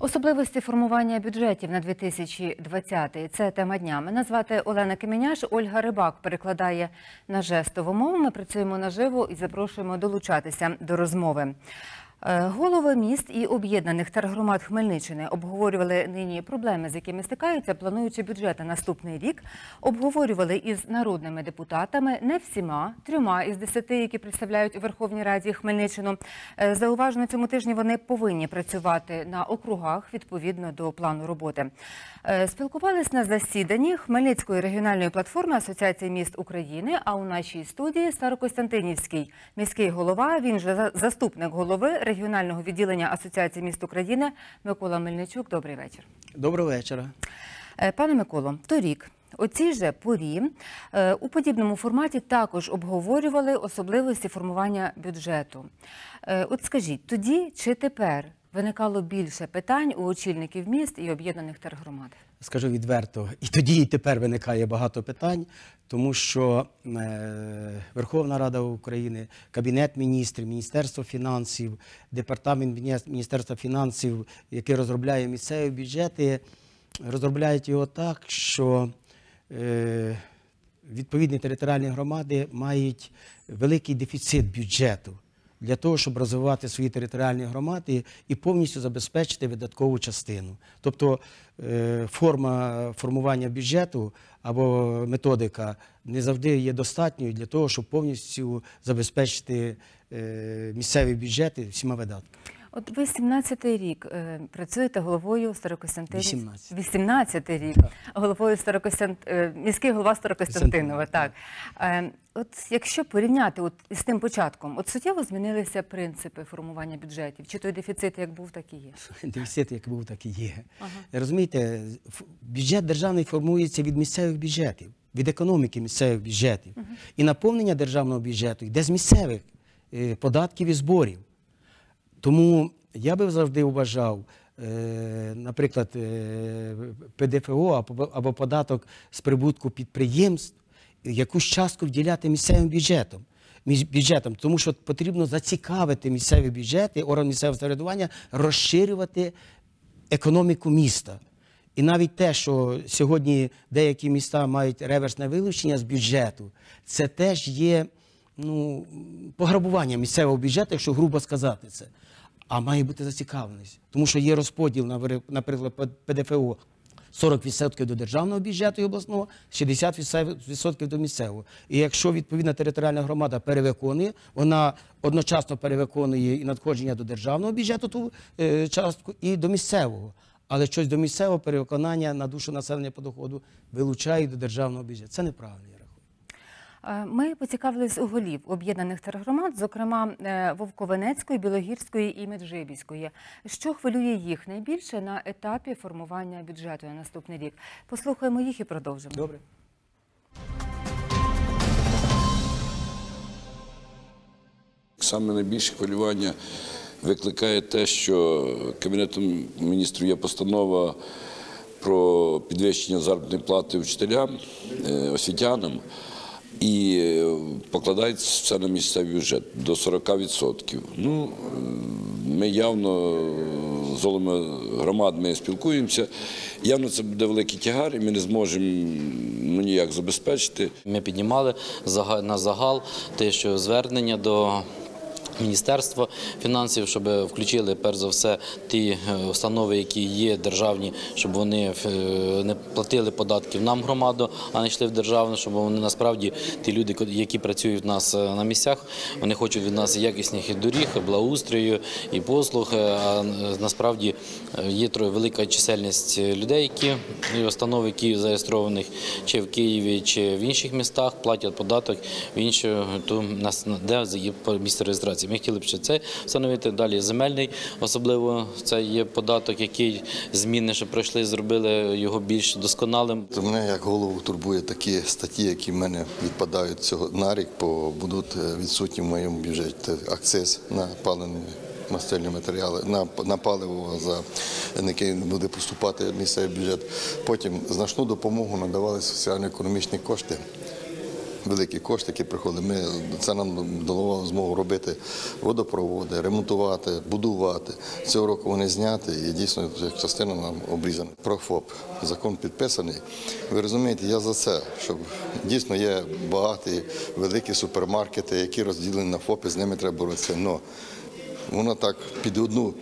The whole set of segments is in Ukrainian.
Особливості формування бюджетів на 2020-й – це тема дня. Мене звати Олена Киміняш, Ольга Рибак перекладає на жестову мову. Ми працюємо наживо і запрошуємо долучатися до розмови. Е, голови міст і об'єднаних тергромад Хмельниччини обговорювали нині проблеми, з якими стикаються, плануючи бюджети наступний рік. Обговорювали із народними депутатами, не всіма, трьома із десяти, які представляють у Верховній Раді Хмельниччину. Е, Зауважено цьому тижні вони повинні працювати на округах відповідно до плану роботи. Е, спілкувались на засіданні Хмельницької регіональної платформи Асоціації міст України. А у нашій студії Старокостянтинівський міський голова. Він же заступник голови регіонального відділення Асоціації міст України Микола Мельничук. Добрий вечір. Доброго вечора. Е, пане Миколо, торік. У цій же порі е, у подібному форматі також обговорювали особливості формування бюджету. Е, от скажіть, тоді чи тепер виникало більше питань у очільників міст і об'єднаних тергромад? скажу відверто, і тоді, і тепер виникає багато питань, тому що е, Верховна Рада України, Кабінет міністрів, Міністерство фінансів, департамент Міністерства фінансів, який розробляє місцеві бюджети, розробляють його так, що е, відповідні територіальні громади мають великий дефіцит бюджету для того, щоб розвивати свої територіальні громади і повністю забезпечити видаткову частину. Тобто е, форма формування бюджету або методика не завжди є достатньою для того, щоб повністю забезпечити е, місцеві бюджети всіма видатками. От ви 17-й рік е, працюєте головою Старокостянтинів. 18-й рік головою Старокостянт... Е, міський голова Старокостянтинова. Так. Ем, от якщо порівняти от з тим початком, от суттєво змінилися принципи формування бюджетів? Чи той дефіцит як був, так і є? Дефіцит як був, так і є. Розумієте, бюджет державний формується від місцевих бюджетів, від економіки місцевих бюджетів. І наповнення державного бюджету йде з місцевих е, податків і зборів. Тому я би завжди вважав, е, наприклад, е, ПДФО або податок з прибутку підприємств, якусь частку вділяти місцевим бюджетом. Бюджетом, тому що потрібно зацікавити місцеві бюджети, орган місцевого самоврядування, розширювати економіку міста. І навіть те, що сьогодні деякі міста мають реверсне вилучення з бюджету, це теж є ну, пограбування місцевого бюджету, якщо грубо сказати це. А має бути зацікавленість, тому що є розподіл наприклад, ПДФО 40% до державного бюджету і обласного, 60% до місцевого. І якщо відповідна територіальна громада перевиконує, вона одночасно перевиконує і надходження до державного бюджету ту е, частку і до місцевого. Але щось до місцевого перевиконання на душу населення по доходу вилучає до державного бюджету. Це неправильно. Е, ми поцікавились у голів об'єднаних тергромад, зокрема е, Вовковенецької, Білогірської і Меджибіської. Що хвилює їх найбільше на етапі формування бюджету на наступний рік? Послухаємо їх і продовжимо. Добре. Саме найбільше хвилювання викликає те, що Кабінетом міністрів є постанова. Про підвищення заробітної плати вчителям, е, освітянам і е, покладається це на місцевий бюджет до 40%. Ну, е, Ми явно з голими громад ми спілкуємося. Явно це буде великий тягар, і ми не зможемо ну, ніяк забезпечити. Ми піднімали на загал те, що звернення до Міністерства фінансів, щоб включили перш за все ті е, установи, які є державні, щоб вони е, не платили податків нам громаду, а не йшли в державну, щоб вони насправді ті люди, які працюють в нас е, на місцях, вони хочуть від нас якісних доріг, і благоустрою і послуг. А насправді є велика чисельність людей, які установи, які зареєстрованих чи в Києві, чи в інших містах, платять податок в іншу ту де є місце реєстрації. Ми хотіли б ще це встановити. Далі земельний, особливо це є податок, який зміни, що пройшли, зробили його більш досконалим. Це мене як голову турбує такі статті, які в мене відпадають цього на рік, бо будуть е, відсутні в моєму бюджеті. Це акциз на палений мастильні матеріали на на паливо, за яке буде поступати місцевий бюджет. Потім значну допомогу надавали соціально-економічні кошти великі кошти, які приходили. Ми, це нам дало змогу робити водопроводи, ремонтувати, будувати. Цього року вони зняті і дійсно частина нам обрізана. Про ФОП закон підписаний. Ви розумієте, я за це, щоб дійсно є багаті великі супермаркети, які розділені на ФОПи, з ними треба боротися. Но Воно так під одну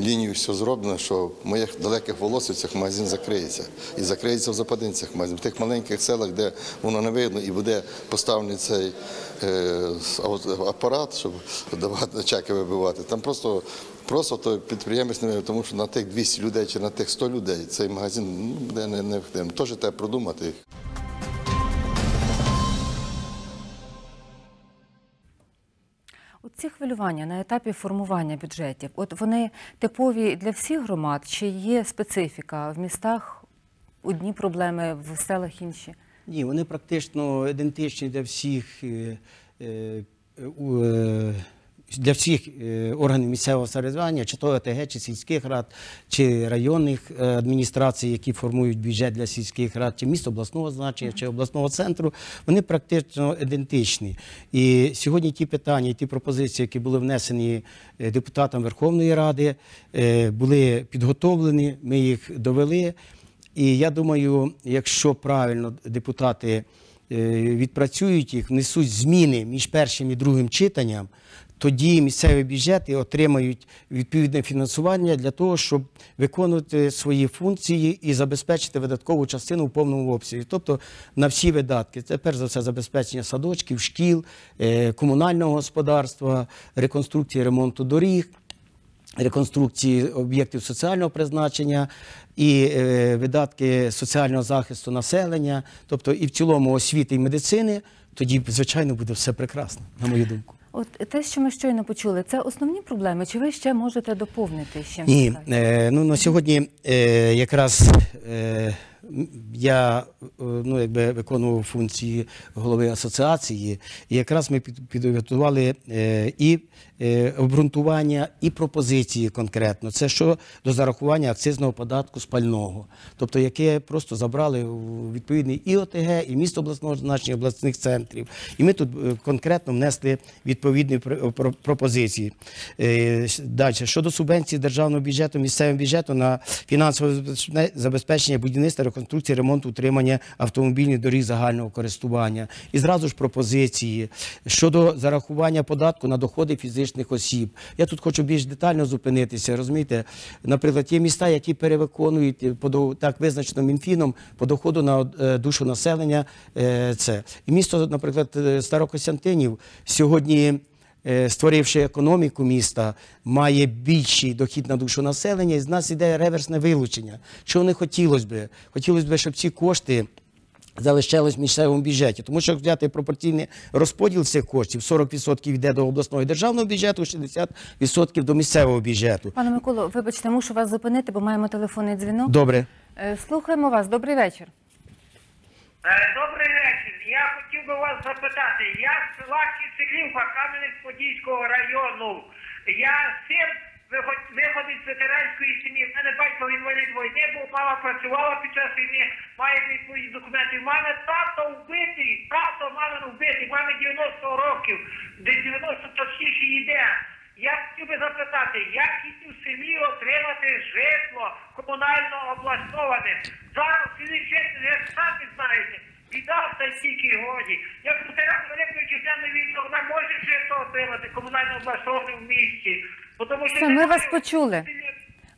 лінію все зроблено, що в моїх далеких волосицях магазин закриється. І закриється в Западинцях магазин. В тих маленьких селах, де воно не видно, і буде поставлений цей е, апарат, щоб давати чеки вибивати. Там просто, просто той підприємець не вийде, тому що на тих 200 людей чи на тих 100 людей цей магазин ну, буде не, не Теж треба продумати. Хвилювання на етапі формування бюджетів, от вони типові для всіх громад, чи є специфіка? В містах одні проблеми, в селах інші? Ні, вони практично ідентичні для всіх, е, е, е, для всіх е, органів місцевого самоврядування, чи то ОТГ, чи сільських рад, чи районних е, адміністрацій, які формують бюджет для сільських рад, чи міст обласного значення, чи обласного центру, вони практично ідентичні. І сьогодні ті питання, ті пропозиції, які були внесені е, депутатам Верховної Ради, були підготовлені, ми їх довели. І я думаю, якщо правильно депутати відпрацюють їх, внесуть зміни між першим і другим читанням, тоді місцеві бюджети отримають відповідне фінансування для того, щоб виконувати свої функції і забезпечити видаткову частину в повному обсязі. Тобто на всі видатки. Це перш за все забезпечення садочків, шкіл, е, комунального господарства, реконструкції ремонту доріг реконструкції об'єктів соціального призначення і е, видатки соціального захисту населення, тобто і в цілому освіти і медицини, тоді, звичайно, буде все прекрасно, на мою думку. От те, що ми щойно почули, це основні проблеми. Чи ви ще можете доповнити ще Ні, е, ну на сьогодні е, якраз е, я е, ну, якби виконував функції голови асоціації, і якраз ми підготували е, і е, обґрунтування, і пропозиції конкретно. Це що до зарахування акцизного податку спального, тобто яке просто забрали відповідний і ОТГ, і місто обласного значення обласних центрів. І ми тут конкретно внесли відповідні пропозиції. Далі щодо субвенції державного бюджету, місцевим бюджету на фінансове забезпечення будівництва, реконструкції, ремонту, утримання автомобільних доріг загального користування. І зразу ж пропозиції щодо зарахування податку на доходи фізичних осіб. Я тут хочу більш детально зупинитися. Розумієте, наприклад, є міста, які перевиконують по так визначено Мінфіном по доходу на е, душу населення. е, Це і місто, наприклад, е, Старокостянтинів сьогодні створивши економіку міста, має більший дохід на душу населення, і з нас іде реверсне вилучення. Чого не хотілося б? Хотілося б, щоб ці кошти. Залишалось в місцевому бюджеті, тому що взяти пропорційний розподіл цих коштів, 40% йде до обласного і державного бюджету, 60% до місцевого бюджету. Пане Миколо, вибачте, мушу вас зупинити, бо маємо телефонний дзвінок. Добре. Е, Слухаємо вас. Добрий вечір. Е, Добрий вечір. Хотів би вас запитати. Я з села Киселівка Кам'янець-Подільського району. Я син виход- виходить з ветеранської сім'ї. В мене батько інвалід війни, був мама працювала під час війни, має відповідні документи. У мене тато вбитий, тато мамин вбитий, мамі 90 років, де 90 точніше йде. Я хотів би запитати, як і в селі отримати житло комунально облаштоване? Зараз в селі чесно, як самі та стільки годі. Як ветеран Великої численної війни, вона може житло отримати комунально облаштоване в місті. Тому що Все, ми вас почули.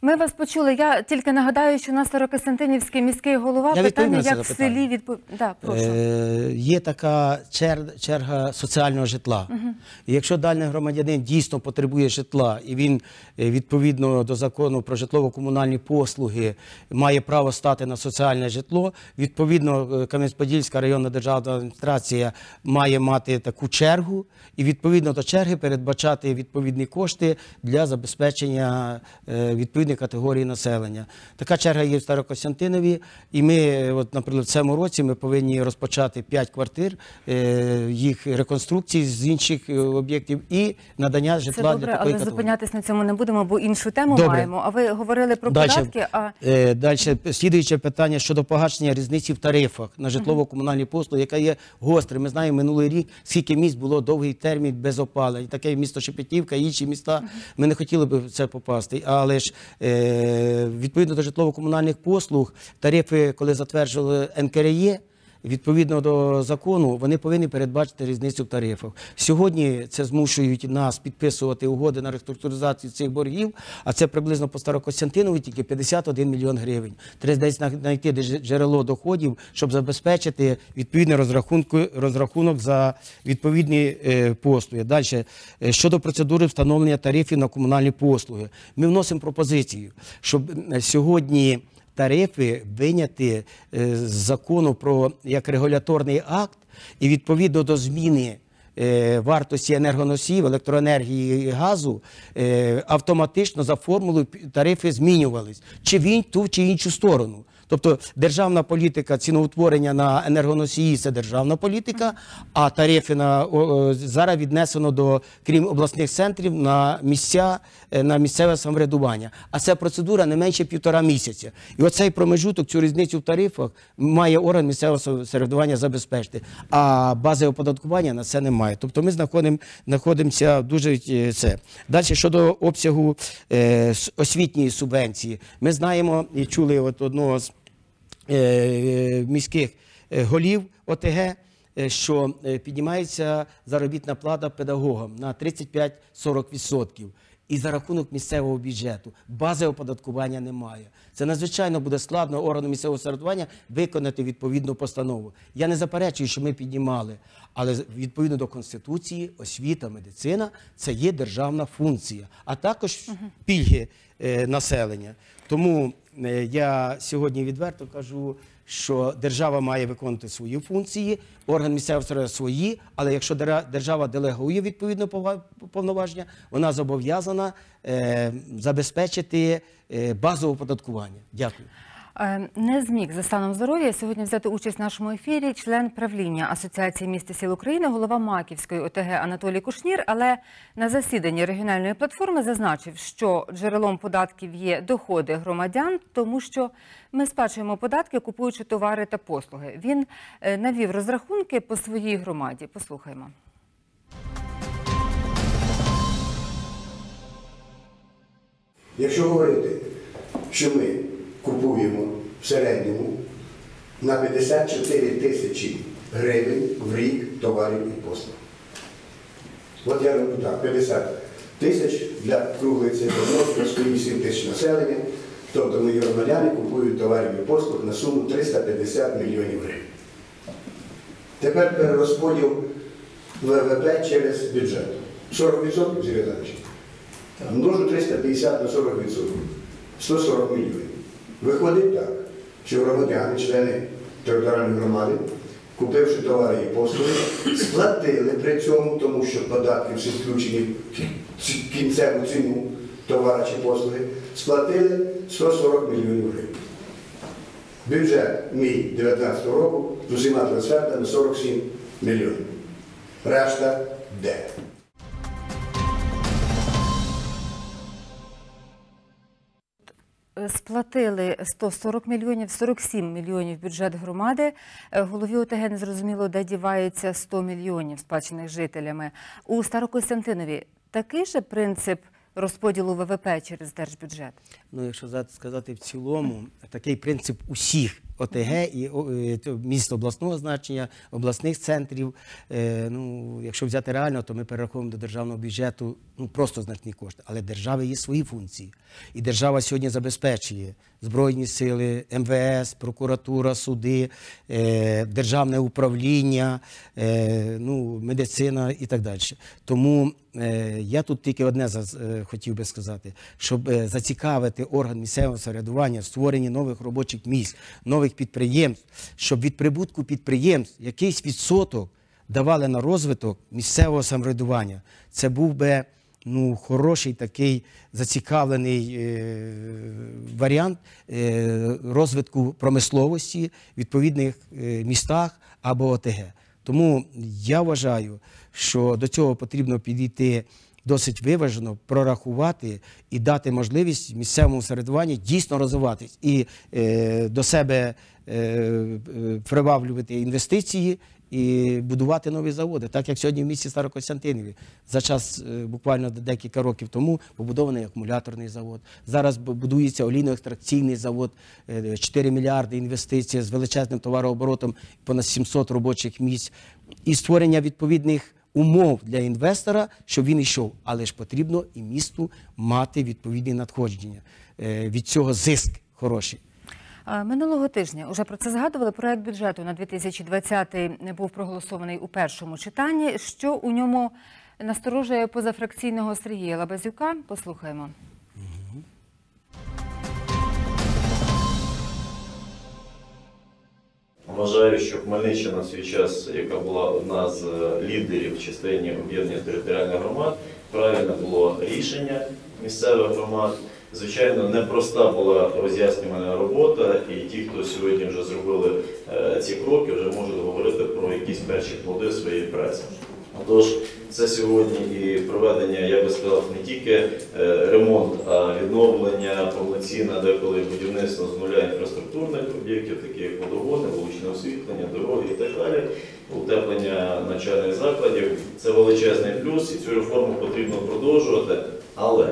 Ми вас почули. Я тільки нагадаю, що у нас Старокостянтинівський міський голова Я питання, на як в селі відпов... Да, прошу. Е, є така чер- черга соціального житла. І якщо дальний громадянин дійсно потребує житла, і він е, відповідно до закону про житлово-комунальні послуги має право стати на соціальне житло, відповідно е, Кам'янець-Подільська районна державна адміністрація має мати таку чергу, і відповідно до черги передбачати відповідні кошти для забезпечення е, відповідних категорії населення. Така черга є в Старокостянтинові, і ми, от, наприклад, в цьому році ми повинні розпочати 5 квартир, е, їх реконструкції з інших е, об'єктів і надання Це житла для добре, такої але категорії. зупинятись на цьому не будемо, бо іншу тему Добре. маємо. А ви говорили про Дальше, податки. А е, дальше слідуюче питання щодо погашення різниці в тарифах на житлово-комунальні послуги, яка є гостре. Ми знаємо минулий рік, скільки міст було довгий термін без опалень. Таке місто Шепетівка, інші міста. Ми не хотіли б в це попасти. Але ж відповідно до житлово-комунальних послуг, тарифи, коли затверджували НКРЄ, Відповідно до закону, вони повинні передбачити різницю в тарифах. Сьогодні це змушують нас підписувати угоди на реструктуризацію цих боргів, а це приблизно по Старокостянтинові тільки 51 мільйон гривень. Треба десь на- знайти джерело доходів, щоб забезпечити відповідний розрахунок за відповідні е, послуги. Далі, е, щодо процедури встановлення тарифів на комунальні послуги, ми вносимо пропозицію, щоб е, сьогодні тарифи виняти е, з закону про як регуляторний акт і відповідно до зміни е, вартості енергоносіїв, електроенергії і газу е, автоматично за формулою тарифи змінювались чи в ту чи іншу сторону. Тобто державна політика ціноутворення на енергоносії це державна політика, а тарифи на зараз віднесено до крім обласних центрів на місця е, на місцеве самоврядування. А ця процедура не менше півтора місяця. І оцей промежуток, цю різницю в тарифах має орган місцевого самоврядування забезпечити. А бази оподаткування на це немає. Тобто ми знаходимо, знаходимося дуже е, це. Далі щодо обсягу е, освітньої субвенції, ми знаємо і чули от одного з міських е, голів ОТГ, е, що е, піднімається заробітна плата педагогам на 35-40%. І за рахунок місцевого бюджету бази оподаткування немає. Це надзвичайно буде складно органу місцевого самоврядування виконати відповідну постанову. Я не заперечую, що ми піднімали, але відповідно до конституції, освіта, медицина це є державна функція, а також пільги е, населення. Тому е, я сьогодні відверто кажу, що держава має виконувати свої функції, орган місцевого самоврядування свої, але якщо держава делегує відповідне повноваження, вона зобов'язана е, забезпечити е, базове оподаткування. Дякую. Е, Не зміг за станом здоров'я сьогодні взяти участь в нашому ефірі член правління Асоціації міст і сіл України, голова Маківської ОТГ Анатолій Кушнір. Але на засіданні регіональної платформи зазначив, що джерелом податків є доходи громадян, тому що ми сплачуємо податки, купуючи товари та послуги. Він е, навів розрахунки по своїй громаді. Послухаймо. Якщо говорити, що ми купуємо в середньому на 54 тисячі гривень в рік товарів і послуг. От я роблю так, 50 тисяч для круглої цифри, множимо свої 7 тисяч населення, тобто мої громадяни купують товарів і послуг на суму 350 мільйонів гривень. Тепер перерозподіл ВВП через бюджет. 40% Сергій Віталійович? Множу 350 на 40%. 140 мільйонів. Виходить так, що громадяни, члени територіальної громади, купивши товари і послуги, сплатили при цьому, тому що податки всі включені кінцеву ціну товара чи послуги, сплатили 140 мільйонів гривень. Бюджет мій 19 року з усіма трансфертами 47 мільйонів. Решта де? Сплатили 140 мільйонів, 47 мільйонів бюджет громади. Е, Голові ОТГ не зрозуміло, де дівається 100 мільйонів, сплачених жителями. У Старокостянтинові такий же принцип розподілу ВВП через держбюджет? Ну, якщо за- сказати в цілому, такий принцип усіх ОТГ і е, міст обласного значення, обласних центрів. Е, ну, якщо взяти реально, то ми перераховуємо до державного бюджету ну, просто значні кошти. Але держави є свої функції. І держава сьогодні забезпечує Збройні сили, МВС, прокуратура, суди, е, державне управління, ну, медицина і так далі. Тому я тут тільки одне е, хотів би сказати, щоб е, зацікавити орган місцевого самоврядування в створенні нових робочих місць, нових підприємств, щоб від прибутку підприємств якийсь відсоток давали на розвиток місцевого самоврядування. Це був би ну, хороший такий зацікавлений е, варіант е, розвитку промисловості в відповідних е, містах або ОТГ. Тому я вважаю, що до цього потрібно підійти досить виважено, прорахувати і дати можливість місцевому середуванню дійсно розвиватись і е, до себе е, е, приваблювати інвестиції і будувати нові заводи. Так як сьогодні в місті Старокостянтиніві за час е, буквально декілька років тому побудований акумуляторний завод. Зараз будується олійно-екстракційний завод, е, 4 мільярди інвестицій з величезним товарооборотом, понад 700 робочих місць і створення відповідних умов для інвестора, щоб він йшов. Але ж потрібно і місту мати відповідні надходження. Е, Від цього зиск хороший. Минулого тижня уже про це згадували. Проект бюджету на 2020 був проголосований у першому читанні. Що у ньому насторожує позафракційного Сергія Лабазюка? Послухаємо. Вважаю, що Хмельниччина в свій час, яка була одна з е, лідерів в частині об'єднання територіальних громад, правильне було рішення місцевих громад. Звичайно, непроста була роз'яснювальна робота, і ті, хто сьогодні вже зробили е, ці кроки, вже можуть говорити про якісь перші плоди своєї праці. Отож, це сьогодні і проведення, я би сказав, не тільки е, ремонт, а відновлення повноцінне, деколи будівництво з нуля інфраструктурних об'єктів, таких як водогони, вуличне освітлення, дороги і так далі, утеплення навчальних закладів. Це величезний плюс, і цю реформу потрібно продовжувати, але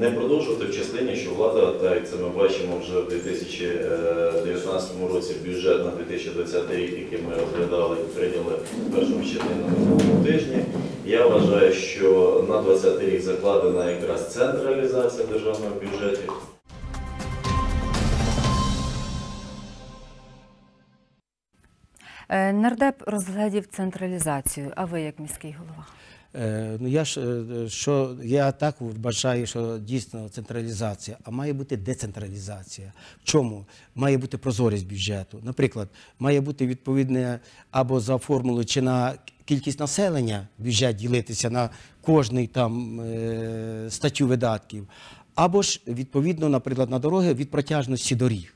не продовжувати в частині, що влада, так це ми бачимо вже в 2019 році бюджет на 2020 рік, який ми розглядали і прийняли в першому читанні тижні. Я вважаю, що на 2020 рік закладена якраз централізація державного бюджету. Е, Нардеп розглядів централізацію. А ви як міський голова? Е, Ну я ж е, що я так вважаю, що дійсно централізація, а має бути децентралізація. В чому має бути прозорість бюджету? Наприклад, має бути відповідне або за формулою чи на кількість населення бюджет ділитися на кожний там е, статтю видатків, або ж відповідно, наприклад, на дороги від протяжності доріг.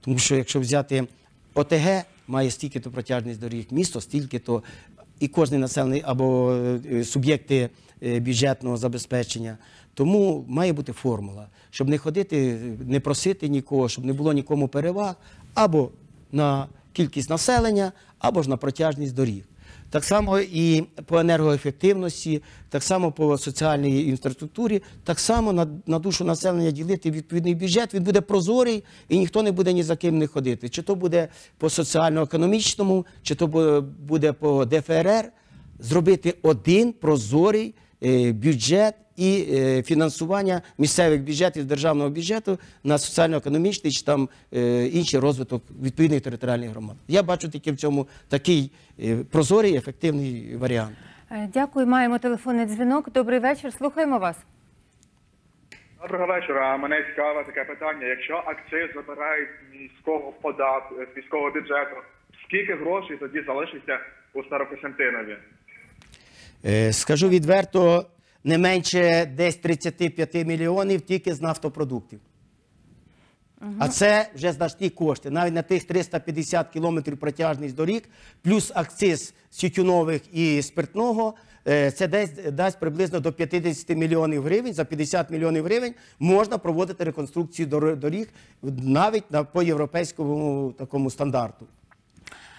Тому що якщо взяти ОТГ, має стільки-то протяжність доріг, місто стільки-то, і кожний населений або е, суб'єкти е, бюджетного забезпечення. Тому має бути формула, щоб не ходити, не просити нікого, щоб не було нікому переваг або на кількість населення, або ж на протяжність доріг. Так само і по енергоефективності, так само по соціальній інфраструктурі, так само на, на душу населення ділити відповідний бюджет. Він буде прозорий і ніхто не буде ні за ким не ходити. Чи то буде по соціально-економічному, чи то буде по ДФРР. Зробити один прозорий е, бюджет і е, фінансування місцевих бюджетів з державного бюджету на соціально-економічний чи там е, інший розвиток відповідних територіальних громад. Я бачу тільки в цьому такий е, прозорий, ефективний варіант. Дякую. Маємо телефонний дзвінок. Добрий вечір. Слухаємо вас. Доброго вечора. Мене цікаве таке питання. Якщо акциз забирають з міського податку з міського бюджету, скільки грошей тоді залишиться у Старокостянтинові? Скажу відверто, не менше десь 35 мільйонів тільки з нафтопродуктів. А це вже значні кошти. Навіть на тих 350 кілометрів протяжність доріг, плюс акциз з тютюнових і спиртного, е, це десь дасть приблизно до 50 мільйонів гривень. За 50 мільйонів гривень можна проводити реконструкцію дор- доріг навіть на, по європейському такому стандарту.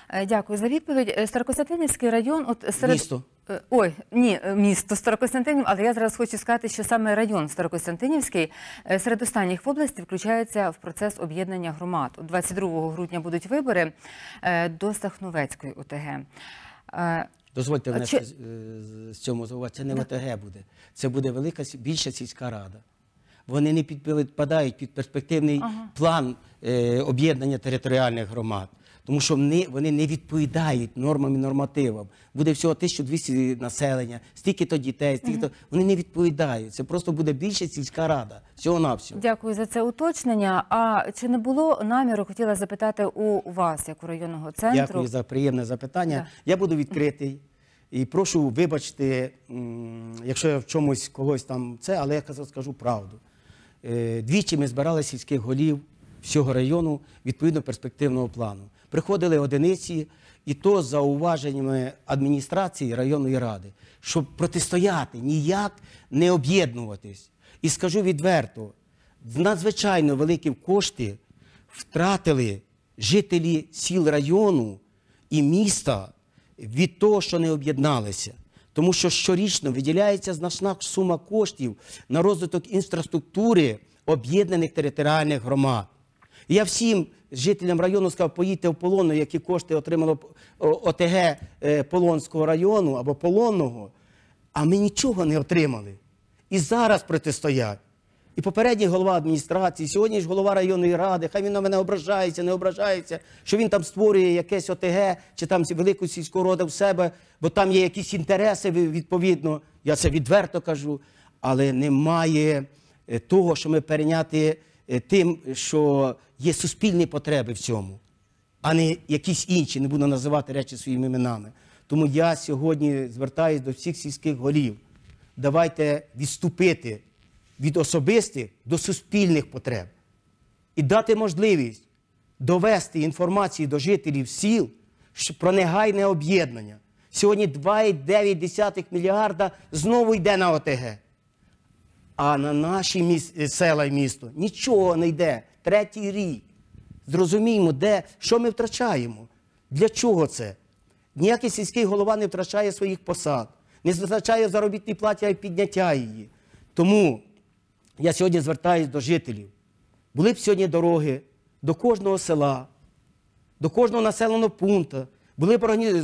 Е, Дякую за відповідь. Е, Старокостянтинівський район, от серед Місто. Е, Ой, ні, е, місто Старокостянтинів, але я зараз хочу сказати, що саме район Старокостянтинівський е, серед останніх в області включається в процес об'єднання громад. От 22 грудня будуть вибори до Сахновецької ОТГ. Дозвольте внести чи- з- цьому зауваження. Це не ОТГ буде. Це буде велика більша сільська рада. Вони не підпадають під перспективний план е, об'єднання територіальних громад. Тому що вони, не відповідають нормам і нормативам. Буде всього 1200 населення, стільки-то дітей, стільки-то. Вони не відповідають. Це просто буде більша сільська рада. Всього навсього Дякую за це уточнення. А чи не було наміру, хотіла запитати у вас, як у районного центру? Дякую за приємне запитання. Я буду відкритий. І прошу вибачте, м, якщо я в чомусь когось там це, але я скажу правду. Е, Двічі ми збирали сільських голів всього району відповідно перспективного плану. Приходили одиниці, і то за уваженнями адміністрації районної ради, щоб протистояти, ніяк не об'єднуватись. І скажу відверто, надзвичайно великі кошти втратили жителі сіл району і міста від того, що не об'єдналися. Тому що щорічно виділяється значна сума коштів на розвиток інфраструктури об'єднаних територіальних громад. Я всім жителям району сказав, поїдьте в Полонну, які кошти отримало ОТГ е, Полонського району або Полонного, а ми нічого не отримали. І зараз протистоять. І попередній голова адміністрації, сьогодні ж голова районної ради, хай він на мене ображається, не ображається, що він там створює якесь ОТГ чи там велику сільську раду в себе, бо там є якісь інтереси відповідно. Я це відверто кажу. Але немає е, того, що ми перейняти тим, що є суспільні потреби в цьому, а не якісь інші, не буду називати речі своїми іменами. Тому я сьогодні звертаюся до всіх сільських голів. Давайте відступити від особистих до суспільних потреб і дати можливість довести інформацію до жителів сіл про негайне об'єднання. Сьогодні 2,9 мільярда знову йде на ОТГ. А на наші е, села і місто нічого не йде. Третій рік. Зрозуміємо, що ми втрачаємо. Для чого це? Ніякий сільський голова не втрачає своїх посад, не втрачає заробітні платі, а й підняття її. Тому я сьогодні звертаюся до жителів. Були б сьогодні дороги до кожного села, до кожного населеного пункту, були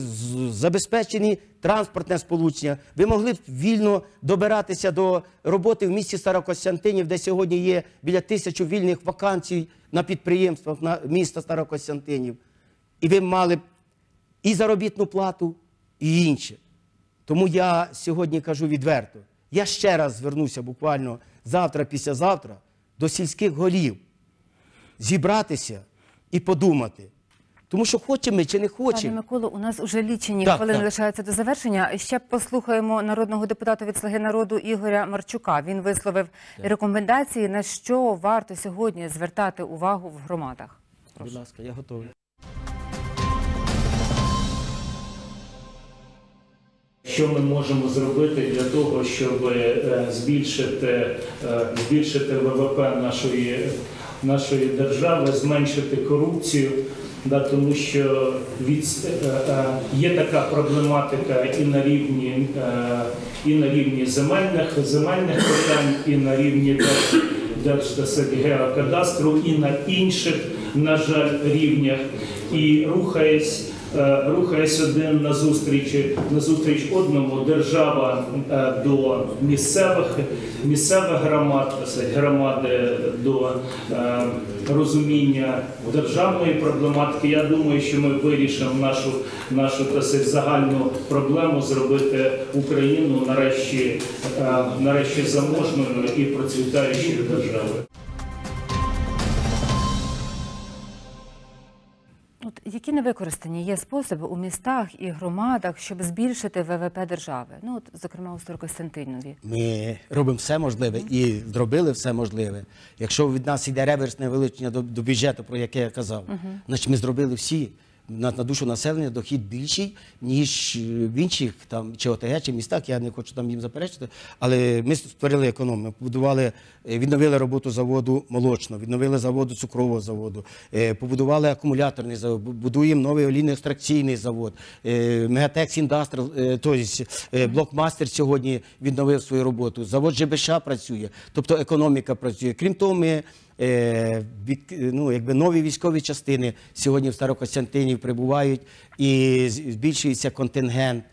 забезпечені транспортне сполучення. Ви могли б вільно добиратися до роботи в місті Старокостянтинів, де сьогодні є біля тисячі вільних вакансій на підприємствах на міста Старокостянтинів. І ви мали б і заробітну плату, і інше. Тому я сьогодні кажу відверто: я ще раз звернуся буквально завтра, післязавтра до сільських голів зібратися і подумати. Тому що хочемо ми чи не Пане хочемо. Миколо, у нас уже лічені Так, хвилини так. лишаються до завершення. Ще послухаємо народного депутата від Слуги народу Ігоря Марчука. Він висловив рекомендації, на що варто сьогодні звертати увагу в громадах. Будь ласка, я готовий. Що ми можемо зробити для того, щоб е, збільшити, е, збільшити ВВП нашої, нашої держави, зменшити корупцію? Да, тому що від, е, е, є така проблематика і на рівні, е, і на рівні земельних, земельних питань, і на рівні держ- Держгеокадастру, і на інших, на жаль, рівнях. І рухаясь е, рухаясь один на зустріч одному, держава е, до місцевих місцевих громад, громади до е, розуміння державної проблематики. Я думаю, що ми вирішимо нашу нашу сказати, загальну проблему зробити Україну нарешті нарешті заможною і процвітаючою державою. От використані є способи у містах і громадах, щоб збільшити ВВП держави? Ну, от, зокрема, у Старокостянтинові. Ми робимо все можливе і зробили все можливе. Якщо від нас йде реверсне вилучення до, до бюджету, про яке я казав, значить ми зробили всі. На, на душу населення дохід більший, ніж е, в інших там чи ОТГ, чи містах. Я не хочу там їм заперечити. Але ми створили економію. Побудували, е, відновили роботу заводу молочного, відновили заводу цукрового заводу, е, побудували акумуляторний завод, бу- будуємо новий олійно-екстракційний завод, Мегатекс Індастріал, тобто Блокмастер сьогодні відновив свою роботу. Завод ЖБШ працює, тобто економіка працює. Крім того, ми від, ну, якби нові військові частини сьогодні в Старокостянтинів прибувають і збільшується контингент.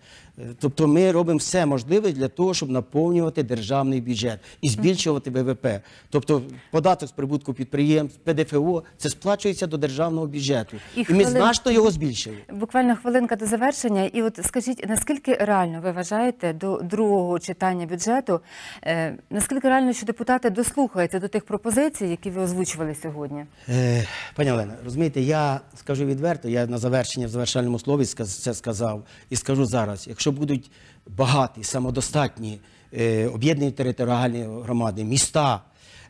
Тобто ми робимо все можливе для того, щоб наповнювати державний бюджет і збільшувати ВВП. Тобто податок з прибутку підприємств, ПДФО, це сплачується до державного бюджету. І І, ми значно його збільшили. Буквально хвилинка до завершення. І от скажіть, наскільки реально ви вважаєте до другого читання бюджету? Е, наскільки реально, що депутати дослухаються до тих пропозицій, які ви озвучували сьогодні? Е, Пані Олена, розумієте, я скажу відверто, я на завершення в завершальному слові це сказав і скажу зараз. Якщо якщо будуть багаті, самодостатні е, об'єднані територіальні громади, міста,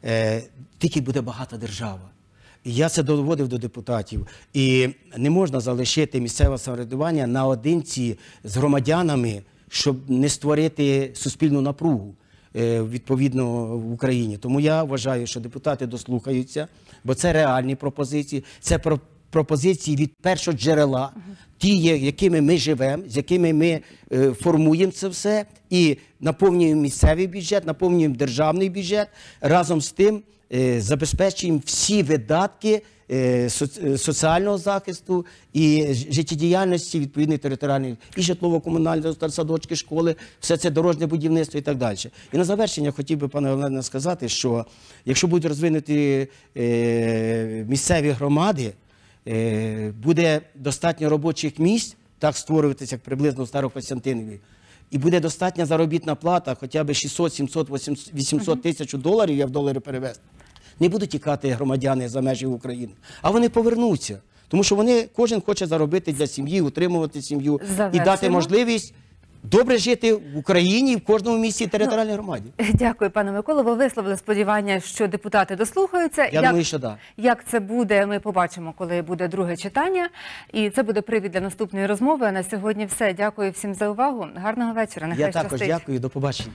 е, тільки буде багата держава. І я це доводив до депутатів. І не можна залишити місцеве самоврядування наодинці з громадянами, щоб не створити суспільну напругу е, відповідно в Україні. Тому я вважаю, що депутати дослухаються, бо це реальні пропозиції, це пропозиції від першого джерела, ті, якими ми живемо, з якими ми е, формуємо це все, і наповнюємо місцевий бюджет, наповнюємо державний бюджет. Разом з тим е, забезпечуємо всі видатки е, соц- соціального захисту і життєдіяльності відповідної територіальної і житлово-комунального садочки, школи, все це дорожнє будівництво і так далі. І на завершення хотів би, пане Олена, сказати, що якщо будуть розвинуті е, місцеві громади, буде достатньо робочих місць, так створюватися як приблизно в Старокостянтинові, і буде достатня заробітна плата, хоча б 600, 700, 800, 800 тисяч доларів, я в долари перевезти. Не будуть тікати громадяни за межі України, а вони повернуться. Тому що вони кожен хоче заробити для сім'ї, утримувати сім'ю і дати можливість добре жити в Україні в кожному місці і територіальній громаді. Дякую, пане Миколо. Ви висловили сподівання, що депутати дослухаються. Я думаю, що да. Як це буде, ми побачимо, коли буде друге читання. І це буде привід для наступної розмови. А на сьогодні все. Дякую всім за увагу. Гарного вечора. Нехай Я також щастить. дякую, до побачення.